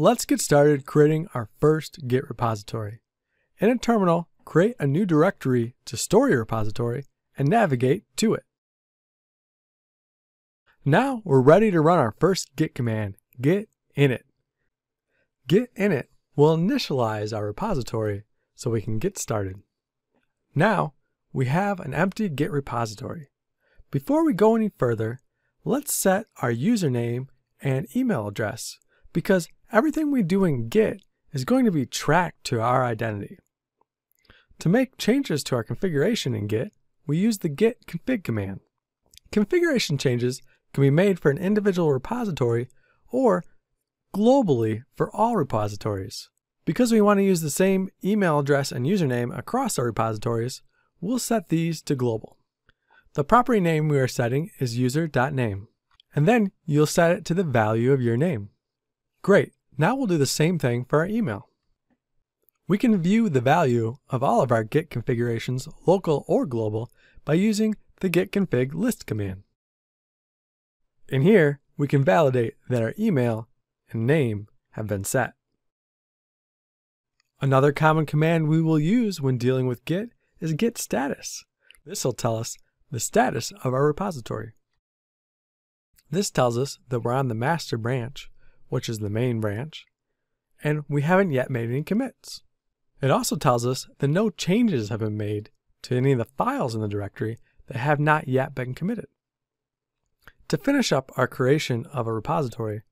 Let's get started creating our first Git repository. In a terminal, create a new directory to store your repository and navigate to it. Now we're ready to run our first git command, git init. Git init will initialize our repository so we can get started. Now we have an empty git repository. Before we go any further, let's set our username and email address because everything we do in Git is going to be tracked to our identity. To make changes to our configuration in Git, we use the git config command. Configuration changes can be made for an individual repository or globally for all repositories. Because we want to use the same email address and username across our repositories, we'll set these to global. The property name we are setting is user.name, and then you'll set it to the value of your name. Great, now we'll do the same thing for our email. We can view the value of all of our Git configurations, local or global, by using the git config list command. In here, we can validate that our email and name have been set. Another common command we will use when dealing with Git is git status. This will tell us the status of our repository. This tells us that we're on the master branch which is the main branch, and we haven't yet made any commits. It also tells us that no changes have been made to any of the files in the directory that have not yet been committed. To finish up our creation of a repository,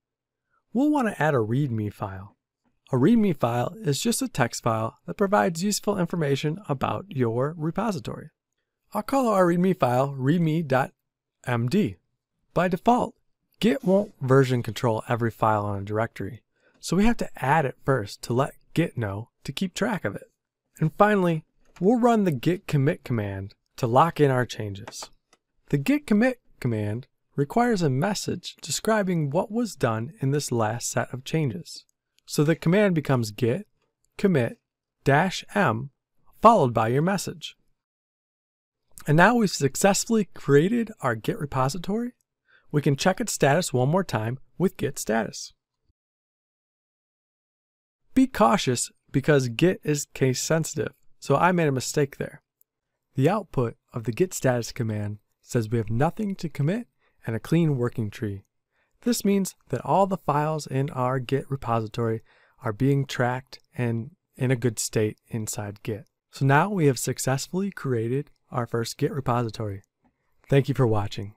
we'll want to add a README file. A README file is just a text file that provides useful information about your repository. I'll call our README file readme.md. By default, Git won't version control every file on a directory, so we have to add it first to let Git know to keep track of it. And finally, we'll run the git commit command to lock in our changes. The git commit command requires a message describing what was done in this last set of changes. So the command becomes git commit dash m followed by your message. And now we've successfully created our Git repository we can check its status one more time with git status. Be cautious because git is case sensitive, so I made a mistake there. The output of the git status command says we have nothing to commit and a clean working tree. This means that all the files in our Git repository are being tracked and in a good state inside Git. So now we have successfully created our first Git repository. Thank you for watching.